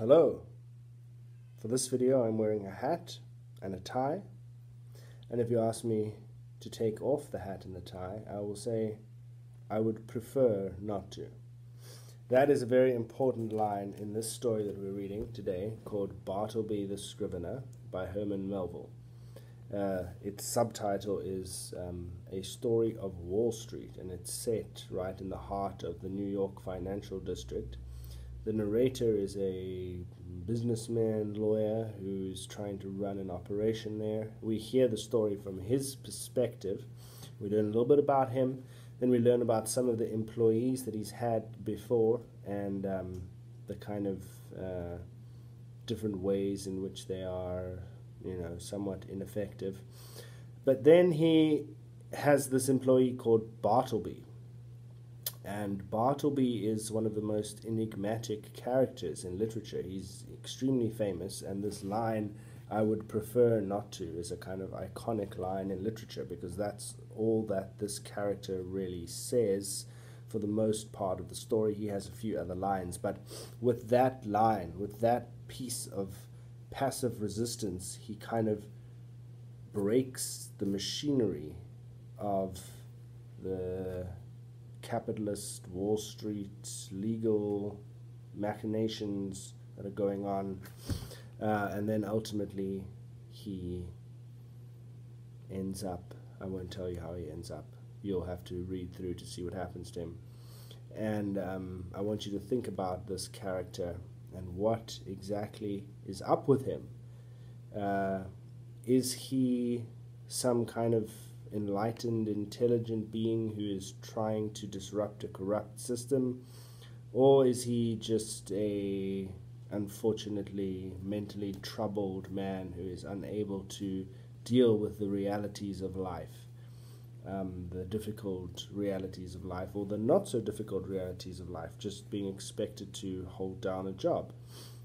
Hello. For this video I'm wearing a hat and a tie and if you ask me to take off the hat and the tie I will say I would prefer not to. That is a very important line in this story that we're reading today called Bartleby the Scrivener by Herman Melville. Uh, its subtitle is um, A Story of Wall Street and it's set right in the heart of the New York financial district the narrator is a businessman, lawyer who's trying to run an operation there. We hear the story from his perspective. We learn a little bit about him. Then we learn about some of the employees that he's had before and um, the kind of uh, different ways in which they are, you know, somewhat ineffective. But then he has this employee called Bartleby and Bartleby is one of the most enigmatic characters in literature. He's extremely famous, and this line, I would prefer not to, is a kind of iconic line in literature because that's all that this character really says for the most part of the story. He has a few other lines, but with that line, with that piece of passive resistance, he kind of breaks the machinery of the capitalist Wall Street legal machinations that are going on. Uh, and then ultimately, he ends up. I won't tell you how he ends up. You'll have to read through to see what happens to him. And um, I want you to think about this character and what exactly is up with him. Uh, is he some kind of enlightened, intelligent being who is trying to disrupt a corrupt system, or is he just a unfortunately mentally troubled man who is unable to deal with the realities of life, um, the difficult realities of life, or the not so difficult realities of life, just being expected to hold down a job?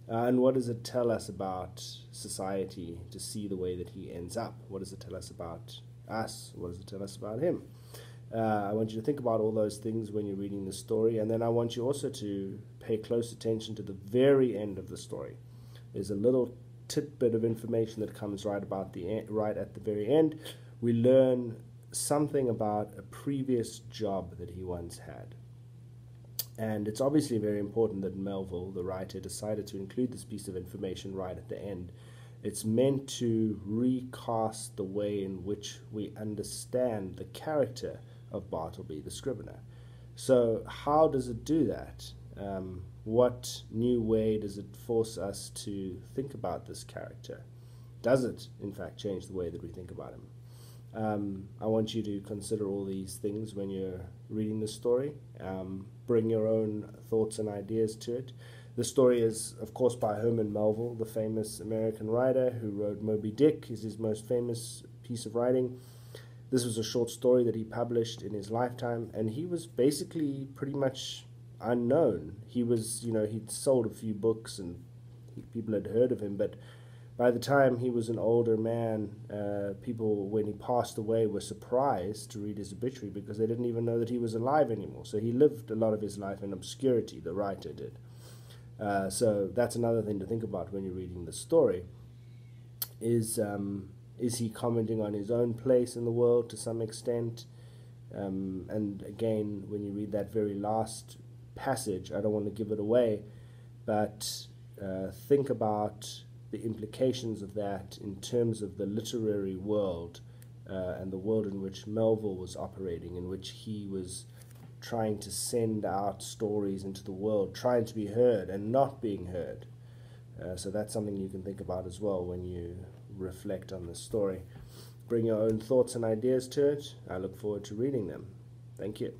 Uh, and what does it tell us about society to see the way that he ends up? What does it tell us about us? What does it tell us about him? Uh, I want you to think about all those things when you're reading the story, and then I want you also to pay close attention to the very end of the story. There's a little tidbit of information that comes right about the right at the very end. We learn something about a previous job that he once had. And it's obviously very important that Melville, the writer, decided to include this piece of information right at the end it's meant to recast the way in which we understand the character of Bartleby the Scrivener. So, how does it do that? Um, what new way does it force us to think about this character? Does it, in fact, change the way that we think about him? Um, I want you to consider all these things when you're reading the story. Um, bring your own thoughts and ideas to it. The story is, of course, by Herman Melville, the famous American writer who wrote Moby Dick, is his most famous piece of writing. This was a short story that he published in his lifetime, and he was basically pretty much unknown. He was, you know, he'd sold a few books and he, people had heard of him, but by the time he was an older man, uh, people, when he passed away, were surprised to read his obituary because they didn't even know that he was alive anymore. So he lived a lot of his life in obscurity, the writer did. Uh, so that's another thing to think about when you're reading the story. Is um, is he commenting on his own place in the world to some extent? Um, and again, when you read that very last passage, I don't want to give it away, but uh, think about the implications of that in terms of the literary world uh, and the world in which Melville was operating, in which he was trying to send out stories into the world, trying to be heard and not being heard. Uh, so that's something you can think about as well when you reflect on the story. Bring your own thoughts and ideas to it. I look forward to reading them. Thank you.